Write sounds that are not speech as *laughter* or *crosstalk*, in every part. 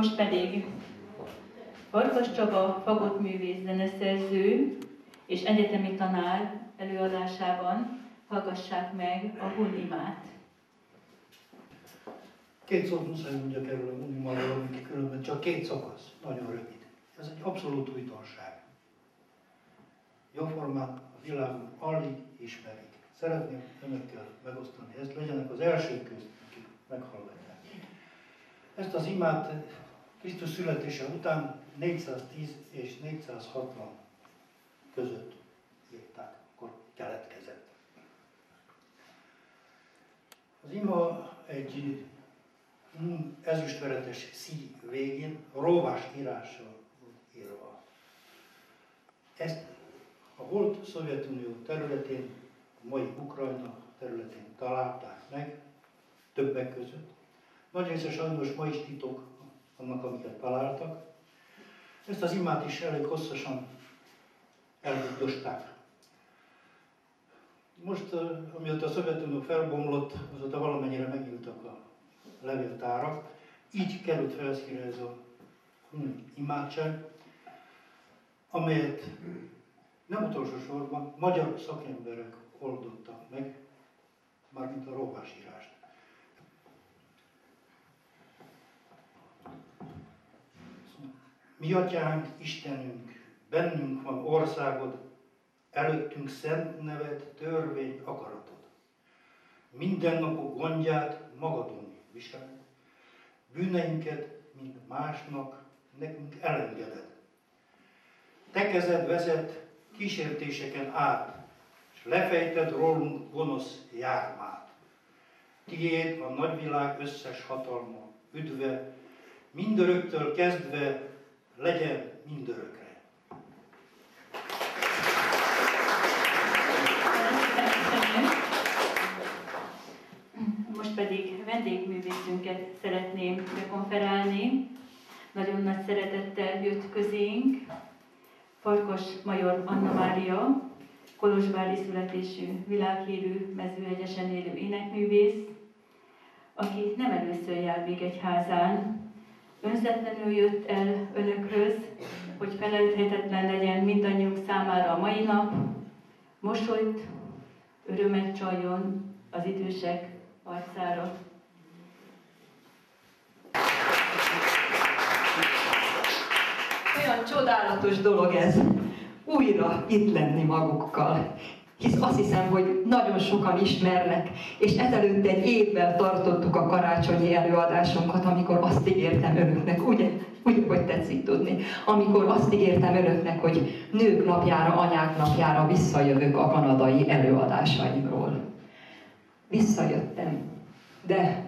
Most pedig Farkas Csaba fagott művész zeneszerző és egyetemi tanár előadásában hallgassák meg a Hunimát. Két szót muszáj mondjak erről a Hunimáról, amik különben csak két szakasz, nagyon rövid. Ez egy abszolút újdonság. Jóformán a világon alig ismerik. Szeretném önökkel megosztani ezt, legyenek az elsők közt, akik meghallgatják. Ezt az imát Krisztus születése után 410 és 460 között írták, akkor keletkezett. Az ima egy ezüstveretes szí végén róvás írással volt írva. Ezt a volt Szovjetunió területén, a mai Ukrajna területén találták meg, többek között. Nagy része sajnos ma is titok annak, amiket találtak. Ezt az imát is elég hosszasan elbudosták. Most, amióta a Szovjetunió felbomlott, azóta valamennyire megnyíltak a levéltárak. Így került felszínre ez a imádság, amelyet nem utolsó sorban magyar szakemberek oldottak meg, mármint a rovásírást. Mi atyánk, Istenünk, bennünk van országod, előttünk szent neved, törvény, akaratod. Minden napok gondját magadon visel. Bűneinket, mint másnak, nekünk elengeded. Te kezed vezet kísértéseken át, és lefejted rólunk gonosz jármát. Tiéd a nagyvilág összes hatalma, üdve, mindöröktől kezdve legyen mindörökre. Most pedig vendégművészünket szeretném bekonferálni. Nagyon nagy szeretettel jött közénk Farkas Major Anna Mária, Kolozsvári születésű, világhírű, mezőegyesen élő énekművész, aki nem először jár még egy házán, önzetlenül jött el önökhöz, hogy felelhetetlen legyen mindannyiunk számára a mai nap, mosolyt, örömet csaljon az idősek arcára. Olyan csodálatos dolog ez, újra itt lenni magukkal. Hisz azt hiszem, hogy nagyon sokan ismernek, és ezelőtt egy évvel tartottuk a karácsonyi előadásunkat, amikor azt ígértem önöknek, ugye, ugye, hogy tetszik tudni, amikor azt ígértem önöknek, hogy nők napjára, anyák napjára visszajövök a kanadai előadásaimról. Visszajöttem, de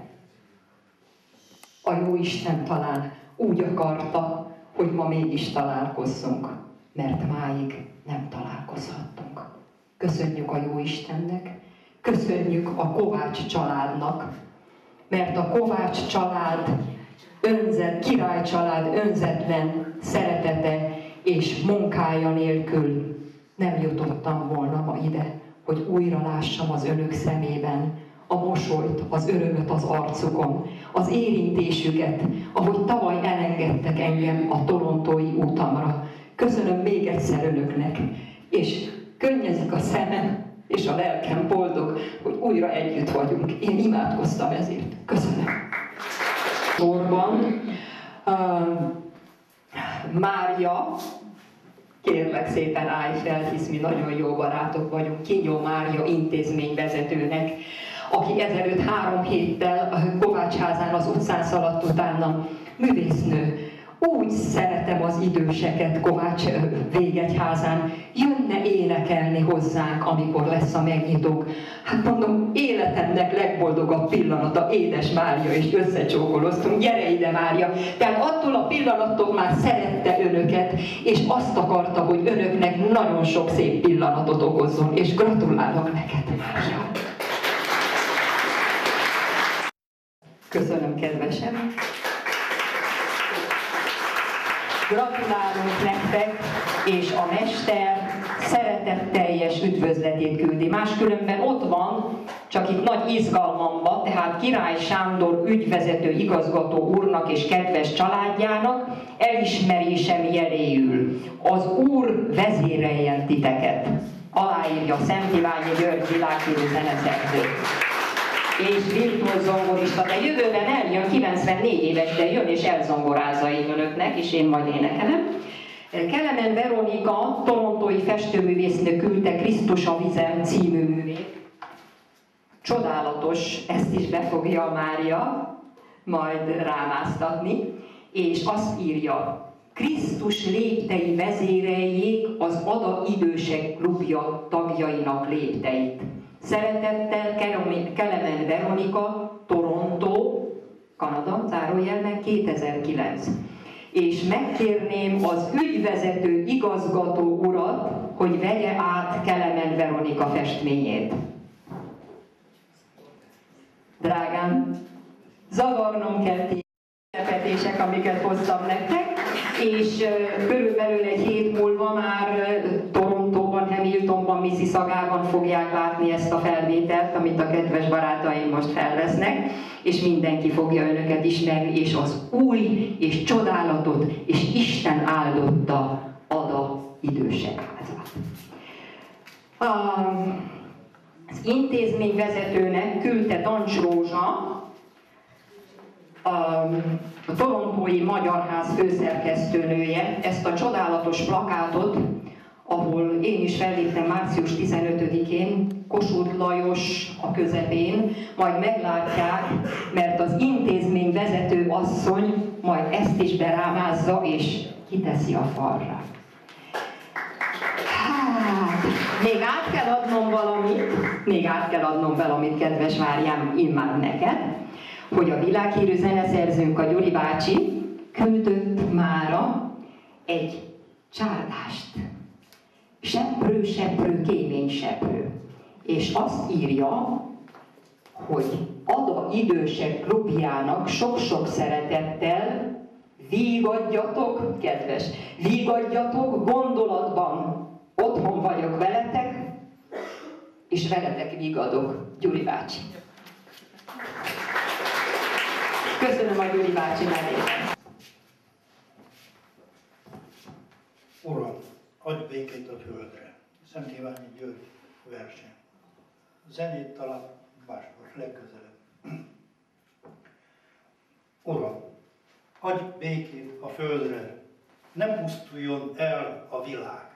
a jó Isten talán úgy akarta, hogy ma mégis találkozzunk, mert máig nem találkozhattunk. Köszönjük a jó Istennek, köszönjük a Kovács családnak, mert a Kovács család önzet, király család önzetlen szeretete és munkája nélkül nem jutottam volna ma ide, hogy újra lássam az önök szemében a mosolyt, az örömöt az arcukon, az érintésüket, ahogy tavaly elengedtek engem a tolontói útamra. Köszönöm még egyszer önöknek, és könnyezik a szemem, és a lelkem boldog, hogy újra együtt vagyunk. Én imádkoztam ezért. Köszönöm. Sorban uh, Mária, kérlek szépen állj fel, hisz mi nagyon jó barátok vagyunk, Kinyó Mária intézményvezetőnek, aki ezelőtt három héttel Kovács házán az utcán szaladt utána művésznő. Úgy szeretem az időseket Kovács Végegyházán, jönne énekelni hozzánk, amikor lesz a megnyitók. Hát mondom, életemnek legboldogabb pillanata, édes Mária, és összecsókoloztunk, gyere ide Mária. Tehát attól a pillanattól már szerette önöket, és azt akarta, hogy önöknek nagyon sok szép pillanatot okozzon, és gratulálok neked, Mária. Köszönöm, kedvesem! Gratulálunk nektek, és a mester szeretetteljes üdvözletét küldi. Máskülönben ott van, csak itt nagy izgalmamba, tehát Király Sándor ügyvezető igazgató úrnak és kedves családjának elismerésem jeléül. Az Úr vezéreljen titeket. Aláírja Szent Iványi György világhírű zeneszerző és virtuóz zongorista, de jövőben eljön, 94 éves, de jön és elzongorázza így önöknek, és én majd énekelem. Kelemen Veronika, torontói festőművésznő küldte Krisztus a vizem című művét. Csodálatos, ezt is befogja Mária majd rámáztatni, és azt írja, Krisztus léptei vezéreljék az Ada Idősek klubja tagjainak lépteit. Szeretettel Kelemen Veronika, Toronto, Kanada, zárójelben 2009 és megkérném az ügyvezető igazgató urat, hogy vegye át Kelemen Veronika festményét. Drágám, zavarnom kell ti amiket hoztam nektek, és körülbelül egy hét múlva már Hamiltonban, Mississauga-ban fogják látni ezt a felvételt, amit a kedves barátaim most felvesznek, és mindenki fogja önöket ismerni, és az új és csodálatot és Isten áldotta Ada idősek házat. Az intézmény vezetőnek küldte Dancs Rózsa, a Magyar Ház főszerkesztőnője ezt a csodálatos plakátot, ahol én is felléptem március 15-én, Kossuth Lajos a közepén, majd meglátják, mert az intézmény vezető asszony majd ezt is berámázza és kiteszi a falra. Hát, még át kell adnom valamit, még át kell adnom valamit, kedves Máriám, immár neked, hogy a világhírű zeneszerzőnk, a Gyuri bácsi küldött mára egy csárdást. Seprő, seprő, kémény seprő. És azt írja, hogy Ada idősek klubjának sok-sok szeretettel vígadjatok, kedves, vígadjatok, gondolatban otthon vagyok veletek, és veletek vígadok, Gyuri bácsi. Köszönöm a Gyuri bácsi nevében. Uram, adj békét a földre. Szent Iványi György verseny. Zenét talán máskor, legközelebb. *clears throat* Uram, adj békét a földre, nem pusztuljon el a világ.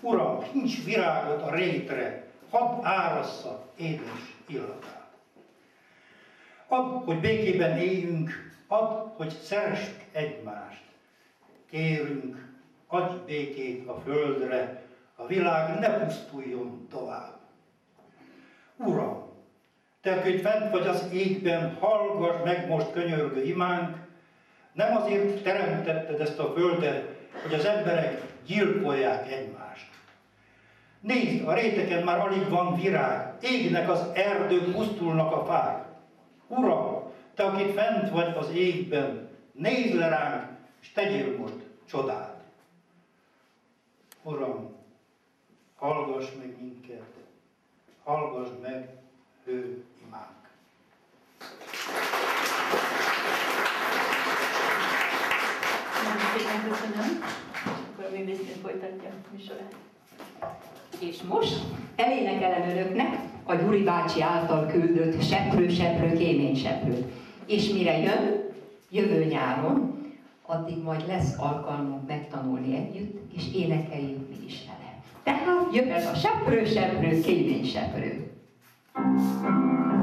Uram, kincs virágot a rétre, hadd árassza édes illatát. Ad, hogy békében éljünk, ad, hogy szeressük egymást. Kérünk, adj békét a földre, a világ ne pusztuljon tovább. Uram, te, aki fent vagy az égben, hallgass meg most könyörgő imánk, nem azért teremtetted ezt a földet, hogy az emberek gyilkolják egymást. Nézd, a réteken már alig van virág, égnek az erdők, pusztulnak a fák. Uram, te, akit fent vagy az égben, nézd le ránk, és tegyél most csodát. Uram, hallgass meg minket, hallgass meg ő imánk. Szépen köszönöm, akkor a művésznő folytatja a műsorát. És most elénekelem önöknek a Gyuri bácsi által küldött seprő-seprő, kémény-seprő. És mire jön? Jövő nyáron, addig majd lesz alkalmunk megtanulni együtt, és énekeljük mi is vele. Tehát jöhet a seprő-seprő, kémény-seprő. Thank you.